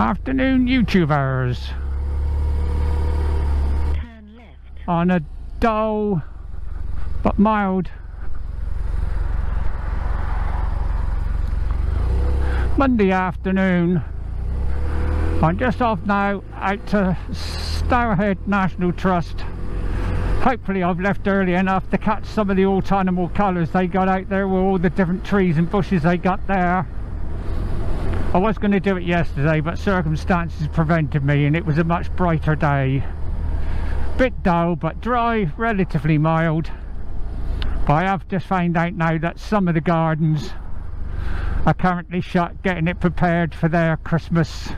Afternoon YouTubers Turn left. on a dull but mild Monday afternoon. I'm just off now out to Stourhead National Trust. Hopefully I've left early enough to catch some of the autumnal colours they got out there with all the different trees and bushes they got there. I was going to do it yesterday but circumstances prevented me and it was a much brighter day. Bit dull but dry, relatively mild. But I have just found out now that some of the gardens are currently shut getting it prepared for their Christmas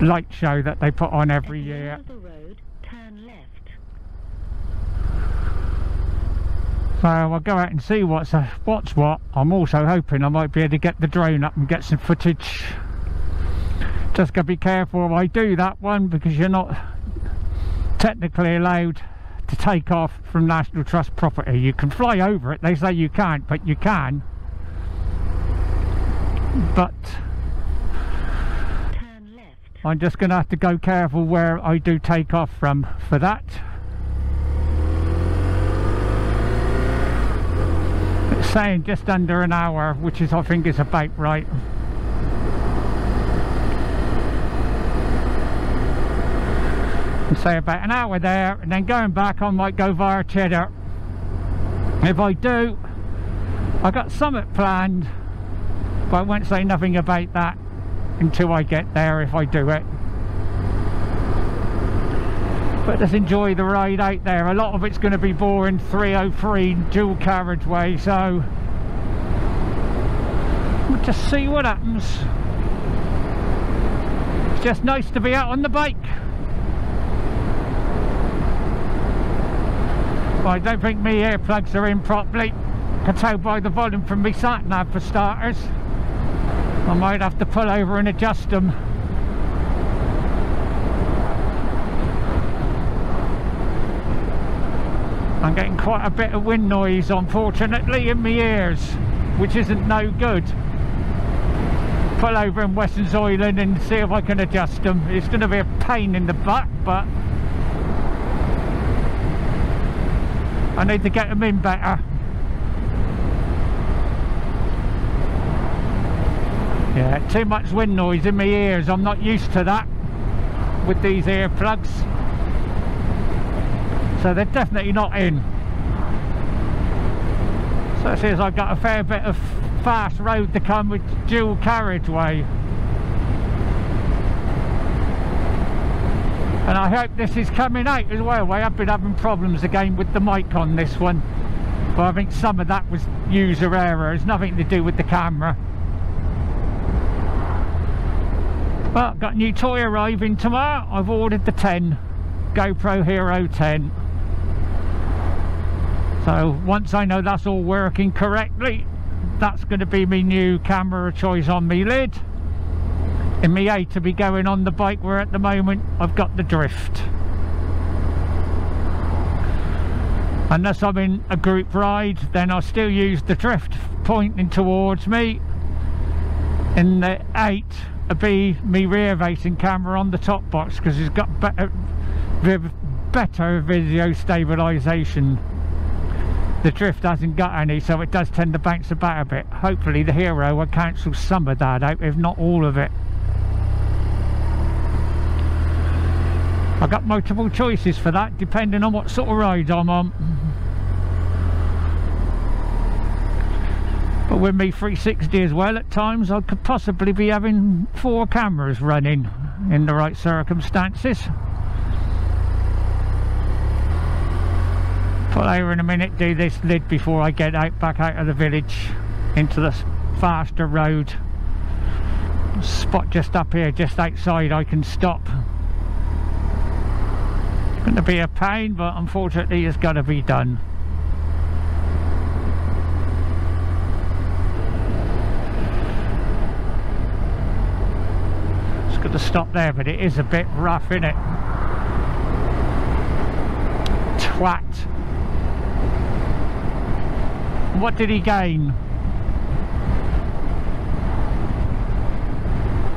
light show that they put on every At the end year. road, turn left. So I'll go out and see what's uh, what's what. I'm also hoping I might be able to get the drone up and get some footage. Just gotta be careful if I do that one because you're not technically allowed to take off from National Trust property. You can fly over it, they say you can't, but you can. But Turn left. I'm just gonna have to go careful where I do take off from for that. Saying just under an hour, which is I think is about right. Say about an hour there, and then going back I might go via Cheddar. If I do, I got Summit planned, but I won't say nothing about that until I get there if I do it. But just enjoy the ride out there. A lot of it's going to be boring 303 dual carriageway, so we'll just see what happens. It's just nice to be out on the bike. I don't think my earplugs are in properly. Can tell by the volume from me sat nav for starters. I might have to pull over and adjust them. I'm getting quite a bit of wind noise unfortunately in my ears which isn't no good. Pull over in Western Island and see if I can adjust them. It's going to be a pain in the butt but I need to get them in better. Yeah, too much wind noise in my ears. I'm not used to that with these earplugs. So they're definitely not in. So it says I've got a fair bit of fast road to come with dual carriageway. And I hope this is coming out as well. I have been having problems again with the mic on this one. But I think some of that was user error. It's nothing to do with the camera. Well, got a new toy arriving tomorrow. I've ordered the 10, GoPro Hero 10. So once I know that's all working correctly, that's going to be my new camera choice on me lid. In me A to be going on the bike where at the moment I've got the drift. Unless I'm in a group ride, then I'll still use the drift pointing towards me. In the 8, a be me rear facing camera on the top box because it's got better better video stabilization the drift hasn't got any so it does tend to bounce about a bit. Hopefully the hero will cancel some of that out if not all of it. I've got multiple choices for that depending on what sort of ride I'm on. But with me 360 as well, at times I could possibly be having four cameras running in the right circumstances. Pull over in a minute, do this lid before I get out back out of the village into the faster road. Spot just up here, just outside, I can stop. It's going to be a pain, but unfortunately it's got to be done. It's got to stop there, but it is a bit rough, isn't it? Twat. What did he gain?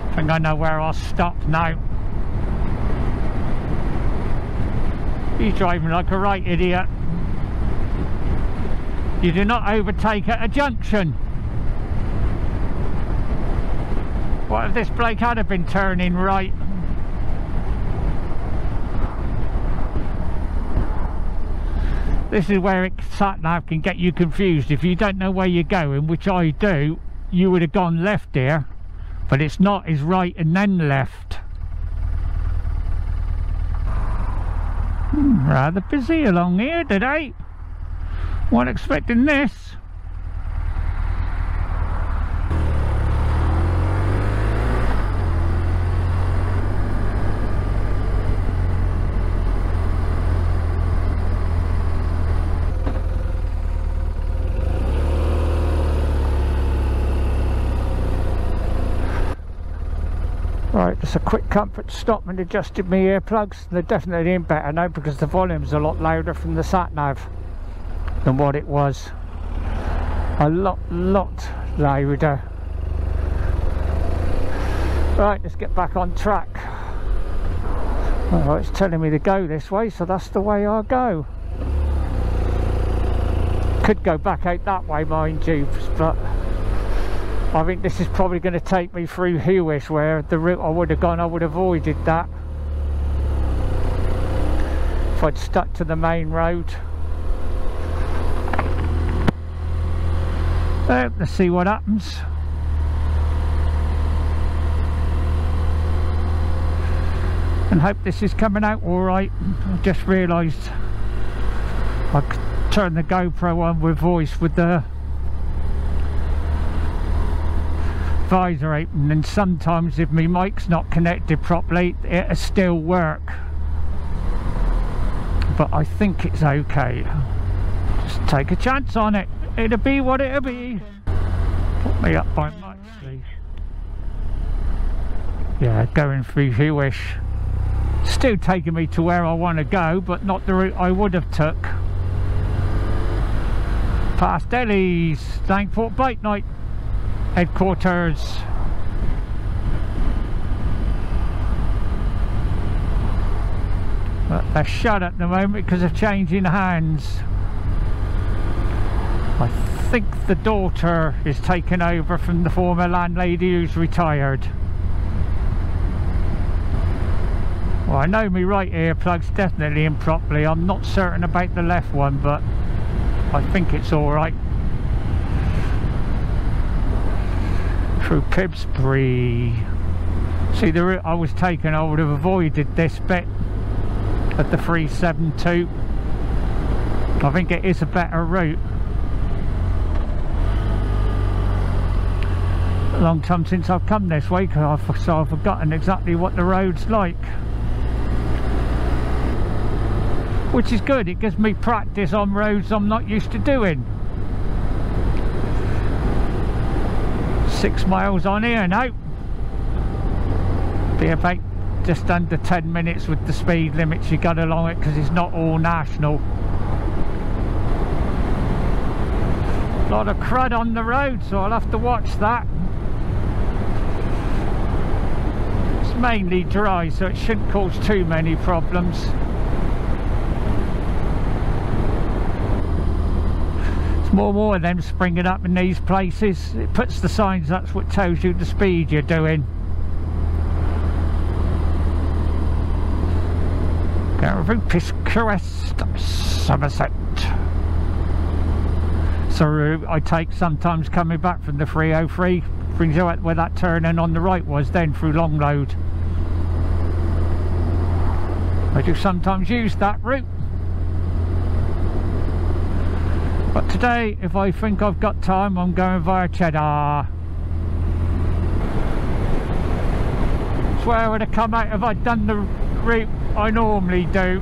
I think I know where I'll stop now. He's driving like a right idiot. You do not overtake at a junction. What if this bloke had have been turning right? This is where it, sat nav can get you confused. If you don't know where you're going, which I do, you would have gone left here, but it's not, it's right and then left. Hmm, rather busy along here today. Wasn't expecting this. Just a quick comfort stop and adjusted my earplugs. They're definitely in better now because the volume's a lot louder from the sat nav than what it was. A lot, lot louder. Right, let's get back on track. Well, it's telling me to go this way, so that's the way I'll go. Could go back out that way, mind you, but I think this is probably going to take me through Hewish where the route I would have gone I would have avoided that. If I'd stuck to the main road. Uh, let's see what happens. And hope this is coming out alright I just realised I turned the GoPro on with voice with the visor open and sometimes if my mic's not connected properly it'll still work. But I think it's okay. Just take a chance on it. It'll be what it'll be. Put me up by Muxley yeah going through Hewish. Still taking me to where I want to go but not the route I would have took. Past Ellie's Langport Bike Night headquarters. They're shut at the moment because of changing hands. I think the daughter is taken over from the former landlady who's retired. Well I know me right earplugs definitely in properly I'm not certain about the left one but I think it's alright through Pibsbury. See the route I was taking I would have avoided this bit at the 372. I think it is a better route. Long time since I've come this way so I've forgotten exactly what the road's like. Which is good, it gives me practice on roads I'm not used to doing. Six miles on here now be about just under 10 minutes with the speed limits you got along it because it's not all national. A lot of crud on the road so I'll have to watch that. It's mainly dry so it shouldn't cause too many problems more and more of them springing up in these places. It puts the signs that's what tells you the speed you're doing. Going Crest, Somerset. So I take sometimes coming back from the 303 brings you out where that turning on the right was then through Longload. I do sometimes use that route But today, if I think I've got time, I'm going via Cheddar. Swear I would have come out if I'd done the route I normally do.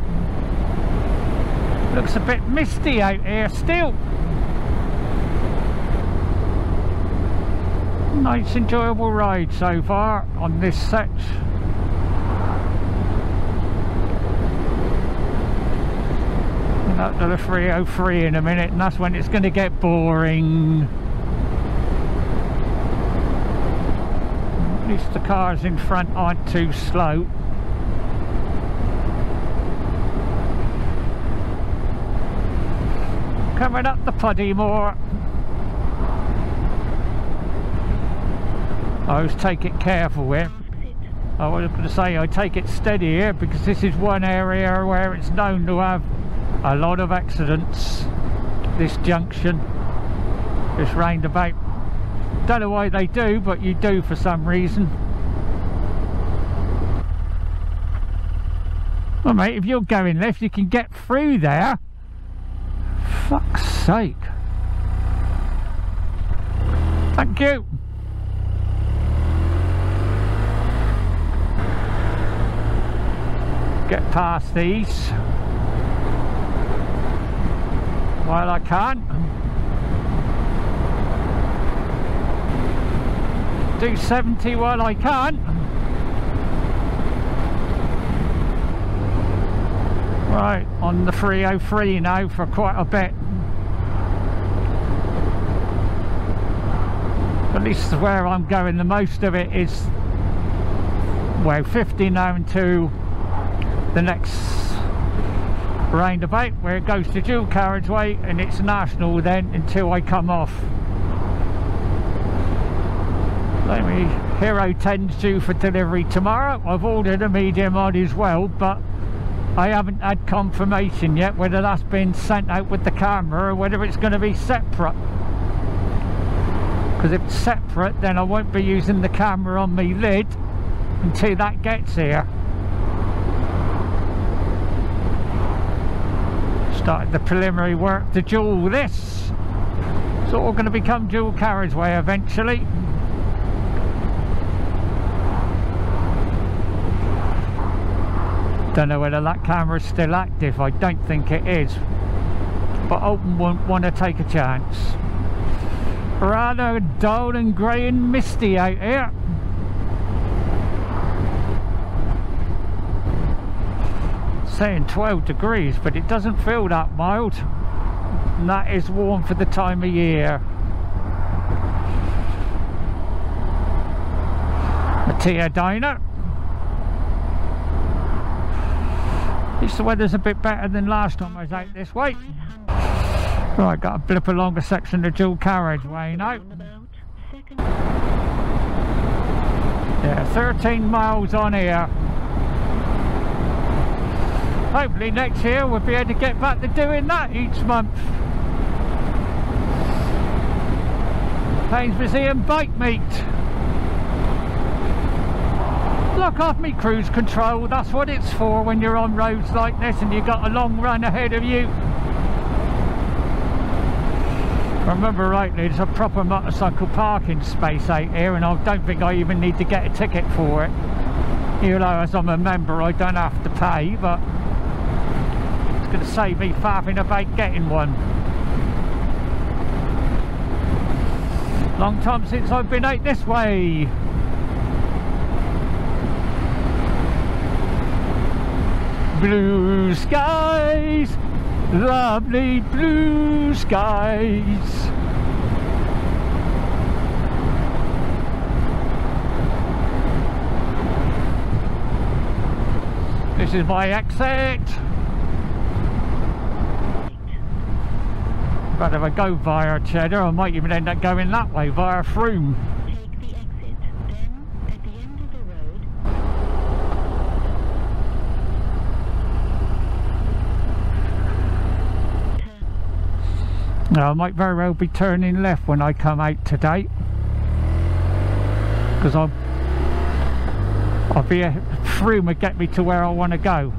Looks a bit misty out here still. Nice enjoyable ride so far on this section. Up to the 303 in a minute and that's when it's going to get boring At least the cars in front aren't too slow. Coming up the Podimore. I always take it careful here. I was going to say I take it steady here because this is one area where it's known to have a lot of accidents. This junction, this roundabout. Don't know why they do, but you do for some reason. Well, mate, if you're going left, you can get through there. Fuck's sake. Thank you. Get past these while I can't. Do 70 while I can. Right, on the 303 now for quite a bit. At least where I'm going, the most of it is well 50 now into the next roundabout where it goes to dual carriageway and it's national then until I come off. Let me Hero 10's due for delivery tomorrow. I've ordered a Media Mod as well, but I haven't had confirmation yet whether that's been sent out with the camera or whether it's going to be separate. Because if it's separate, then I won't be using the camera on me lid until that gets here. Started the preliminary work to dual this. It's all going to become dual carriageway eventually. Don't know whether that camera's still active. I don't think it is. But Alton won't want to take a chance. Rather dull and grey and misty out here. Saying 12 degrees, but it doesn't feel that mild. And that is warm for the time of year. Matia Diner. At the weather's a bit better than last time I was out this way. Right, got a blip along a section of dual carriageway now. Yeah, 13 miles on here. Hopefully next year we'll be able to get back to doing that each month. Haynes Museum bike meet. Lock off me cruise control, that's what it's for when you're on roads like this and you've got a long run ahead of you. I remember rightly, there's a proper motorcycle parking space out here and I don't think I even need to get a ticket for it. Even though as I'm a member I don't have to pay, but going to save me faffing about getting one. Long time since I've been out this way. Blue skies, lovely blue skies. This is my exit. But if I go via Cheddar, I might even end up going that way via Frome. Take the exit. Then, at the end of the road, turn Now, I might very well be turning left when I come out today. Because I'll, I'll be a Frome will get me to where I want to go.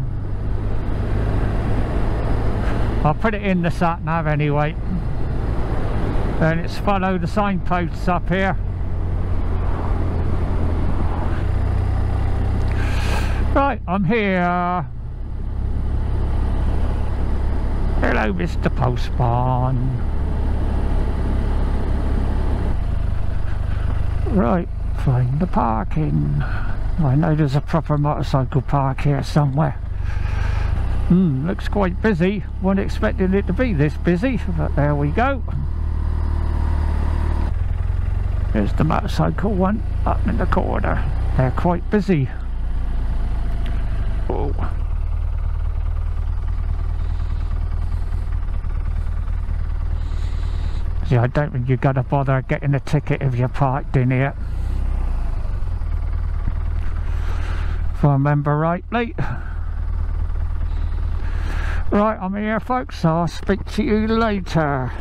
I'll put it in the sat nav anyway. And it's follow the signposts up here. Right, I'm here. Hello, Mr. Postman. Right, find the parking. I know there's a proper motorcycle park here somewhere. Hmm, looks quite busy. Wasn't expecting it to be this busy, but there we go. There's the motorcycle one up in the corner. They're quite busy. Oh. See, I don't think you gotta bother getting a ticket if you're parked in here. If I remember rightly. Right, I'm here folks, I'll speak to you later.